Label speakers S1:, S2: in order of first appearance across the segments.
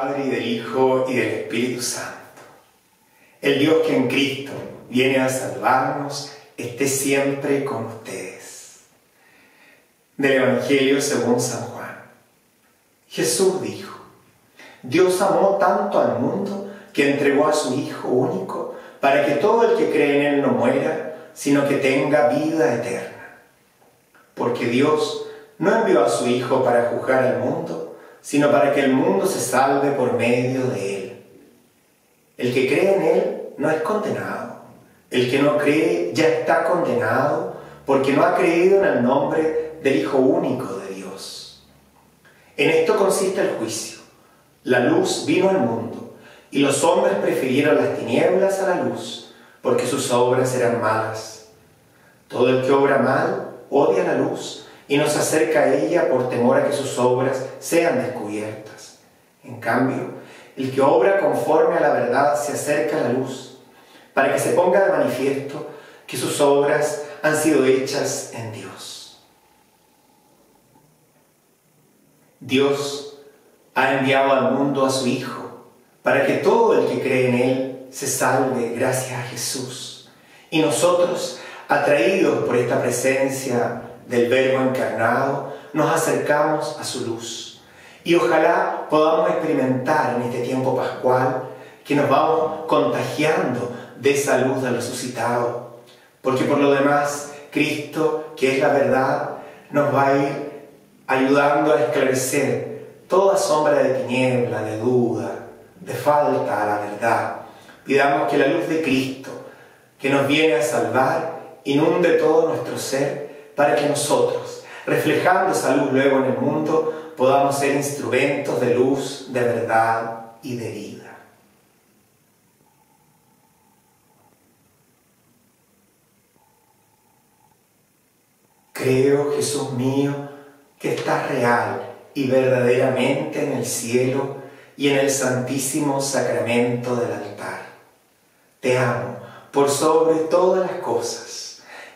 S1: del Hijo y del Espíritu Santo. El Dios que en Cristo viene a salvarnos, esté siempre con ustedes. Del Evangelio según San Juan. Jesús dijo, Dios amó tanto al mundo que entregó a su Hijo único para que todo el que cree en Él no muera, sino que tenga vida eterna. Porque Dios no envió a su Hijo para juzgar al mundo, sino para que el mundo se salve por medio de Él. El que cree en Él no es condenado. El que no cree ya está condenado porque no ha creído en el nombre del Hijo único de Dios. En esto consiste el juicio. La luz vino al mundo y los hombres prefirieron las tinieblas a la luz porque sus obras eran malas. Todo el que obra mal odia la luz y no se acerca a ella por temor a que sus obras sean descubiertas. En cambio, el que obra conforme a la verdad se acerca a la luz, para que se ponga de manifiesto que sus obras han sido hechas en Dios. Dios ha enviado al mundo a su Hijo, para que todo el que cree en Él se salve gracias a Jesús. Y nosotros, atraídos por esta presencia del Verbo encarnado, nos acercamos a su luz. Y ojalá podamos experimentar en este tiempo pascual que nos vamos contagiando de esa luz del resucitado. Porque por lo demás, Cristo, que es la verdad, nos va a ir ayudando a esclarecer toda sombra de tiniebla, de duda, de falta a la verdad. Pidamos que la luz de Cristo, que nos viene a salvar, inunde todo nuestro ser para que nosotros, reflejando esa luz luego en el mundo, podamos ser instrumentos de luz, de verdad y de vida. Creo, Jesús mío, que estás real y verdaderamente en el cielo y en el santísimo sacramento del altar. Te amo por sobre todas las cosas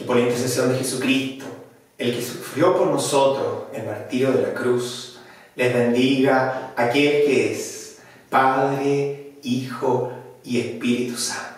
S1: Que por la intercesión de Jesucristo, el que sufrió por nosotros el martirio de la cruz, les bendiga aquel que es Padre, Hijo y Espíritu Santo.